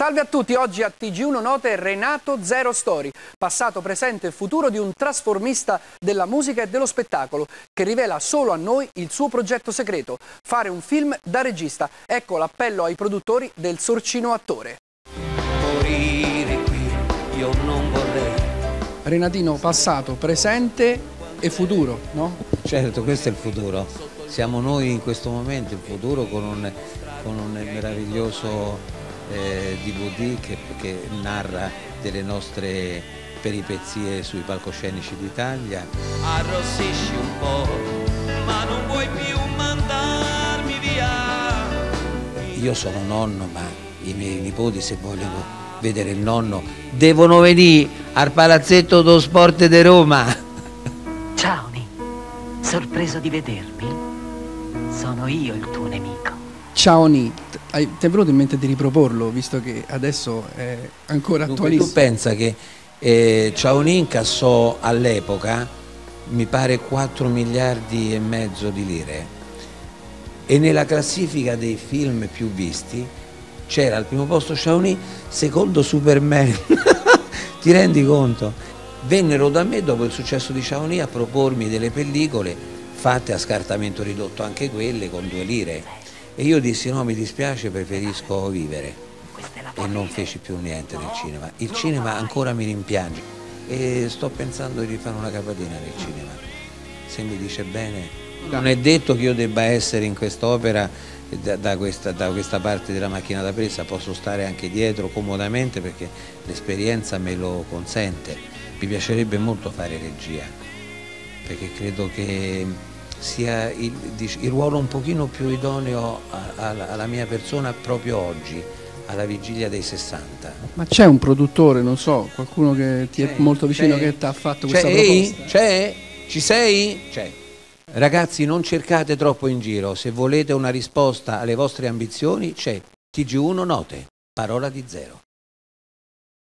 Salve a tutti, oggi a TG1 Note Renato Zero Story, passato, presente e futuro di un trasformista della musica e dello spettacolo che rivela solo a noi il suo progetto segreto, fare un film da regista. Ecco l'appello ai produttori del Sorcino Attore. Morire qui, io non vorrei. Renatino, passato, presente e futuro, no? Certo, questo è il futuro. Siamo noi in questo momento, il futuro con un, con un meraviglioso eh, DVD che, che narra delle nostre peripezie sui palcoscenici d'Italia. Arrossisci un po', ma non vuoi più mandarmi via. Io sono nonno, ma i miei nipoti se vogliono vedere il nonno devono venire al palazzetto dello sport di Roma. Ciao Ni, sorpreso di vedermi? Sono io il tuo nemico. Ciao Ni, hai, ti è venuto in mente di riproporlo, visto che adesso è ancora Dunque, attualissimo? tu pensa che eh, Ciaonin incassò all'epoca, mi pare, 4 miliardi e mezzo di lire e nella classifica dei film più visti c'era al primo posto Shawnee, secondo Superman. Ti rendi conto? Vennero da me dopo il successo di Shawnee a propormi delle pellicole fatte a scartamento ridotto, anche quelle con due lire. E io dissi no, mi dispiace, preferisco vivere. E non feci più niente nel cinema. Il cinema ancora mi rimpiange e sto pensando di rifare una capatina nel cinema. Se mi dice bene. Non è detto che io debba essere in quest'opera da, da, questa, da questa parte della macchina da presa, posso stare anche dietro comodamente perché l'esperienza me lo consente. Mi piacerebbe molto fare regia, perché credo che sia il, il ruolo un pochino più idoneo alla mia persona proprio oggi, alla vigilia dei 60. Ma c'è un produttore, non so, qualcuno che ti è molto vicino che ti ha fatto questa proposta? C'è? Ci sei? C'è. Ragazzi, non cercate troppo in giro, se volete una risposta alle vostre ambizioni c'è. TG1 Note, parola di zero.